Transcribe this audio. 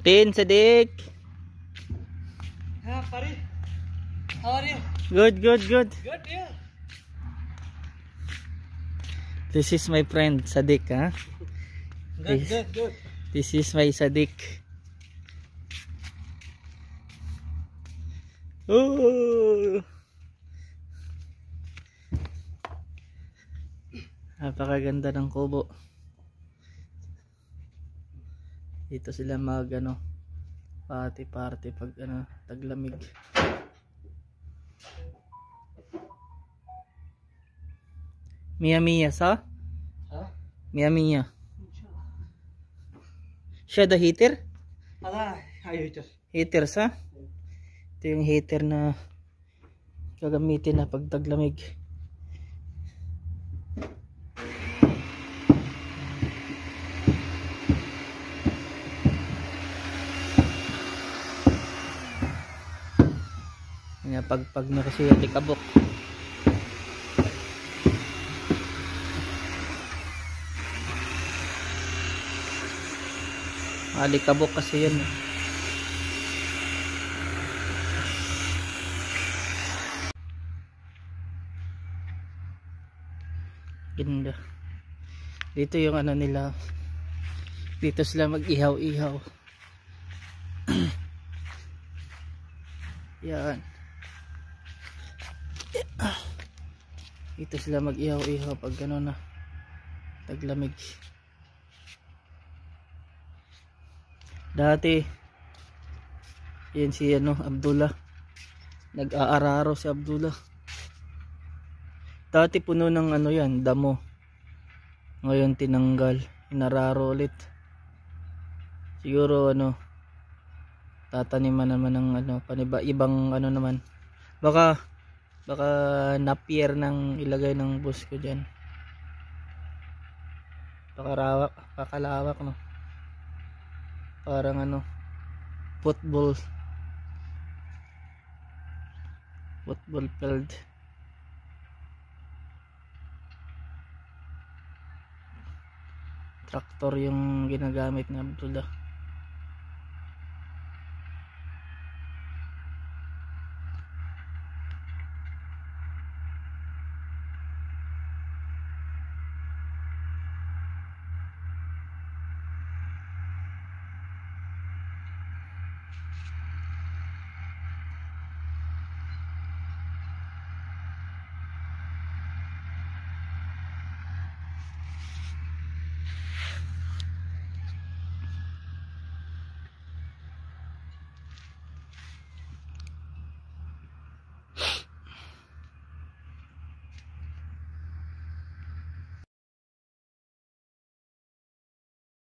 Tin, Sadik. Ha, pare. How are you? Good, good, good. Good, yeah. This is my friend, Sadik, ha? Good, Yes. good, good. This is my Sadik. Oh! Napakaganda ng kubo. Dito sila mag ano, party party pag ano, taglamig. Mia Mia sa? Ha? Mia Mia. Siya the heater? Ala, ayaw ito. Heater sa? Ito yung heater na gagamitin na pag taglamig. Nga pagpag na kasi yung likabok. Alikabok kasi yan. eh. Ganda. Dito yung ano nila. Dito sila mag-ihaw-ihaw. Yan. Dito sila mag-ihaw-ihaw pag ano na taglamig. Dati yan si ano Abdullah. Nag-aararo si Abdullah. Dati puno ng ano yan, damo. Ngayon tinanggal. Inararo ulit. Siguro ano, tataniman naman ng ano, paniba, ibang ano naman. Baka, baka napier ng ilagay ng bus ko dyan. Pakarawak, pakalawak no. Parang ano, football. Football field. traktor yung ginagamit ni Abdullah